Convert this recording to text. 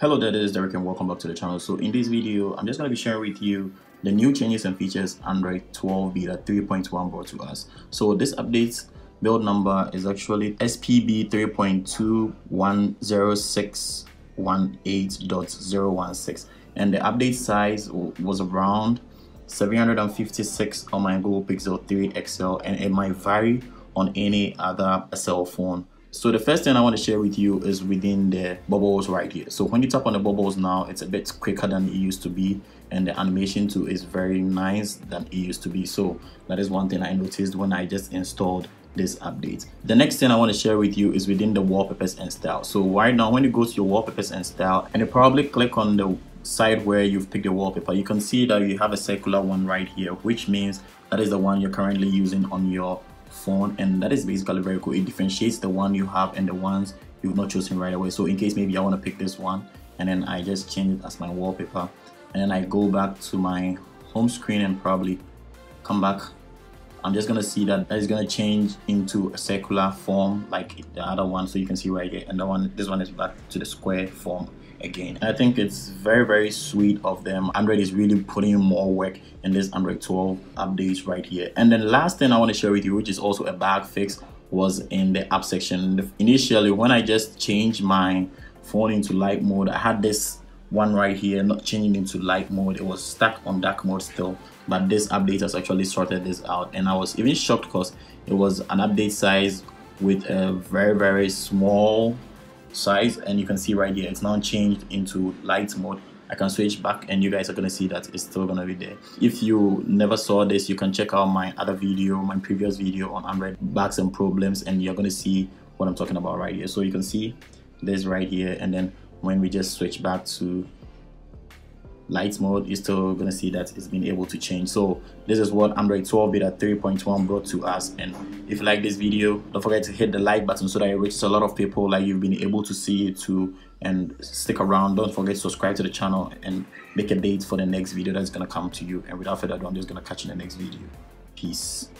Hello there, this is Derick and welcome back to the channel. So in this video, I'm just going to be sharing with you the new changes and features Android 12 beta 3.1 brought to us. So this update build number is actually SPB 3.210618.016 and the update size was around 756 on my Google Pixel 3 XL and it might vary on any other cell phone so the first thing I want to share with you is within the bubbles right here. So when you tap on the bubbles now, it's a bit quicker than it used to be. And the animation too is very nice than it used to be. So that is one thing I noticed when I just installed this update. The next thing I want to share with you is within the wallpapers and style. So right now, when you go to your wallpapers and style and you probably click on the side where you've picked your wallpaper, you can see that you have a circular one right here, which means that is the one you're currently using on your phone and that is basically very cool it differentiates the one you have and the ones you've not chosen right away. So in case maybe I want to pick this one and then I just change it as my wallpaper and then I go back to my home screen and probably come back I'm just gonna see that it's gonna change into a circular form like the other one so you can see right here and the one this one is back to the square form again. I think it's very, very sweet of them. Android is really putting more work in this Android 12 updates right here. And then last thing I want to share with you, which is also a bug fix, was in the app section. Initially, when I just changed my phone into light mode, I had this one right here not changing into light mode it was stuck on dark mode still but this update has actually sorted this out and i was even shocked because it was an update size with a very very small size and you can see right here it's now changed into light mode I can switch back and you guys are gonna see that it's still gonna be there. If you never saw this, you can check out my other video, my previous video on Android bugs and problems and you're gonna see what I'm talking about right here. So you can see this right here and then when we just switch back to light mode you're still gonna see that it's been able to change. So this is what android 12 beta 3.1 brought to us. And if you like this video don't forget to hit the like button so that it reaches a lot of people like you've been able to see it too and stick around. Don't forget to subscribe to the channel and make a date for the next video that's gonna come to you. And without further ado i'm just gonna catch you in the next video. Peace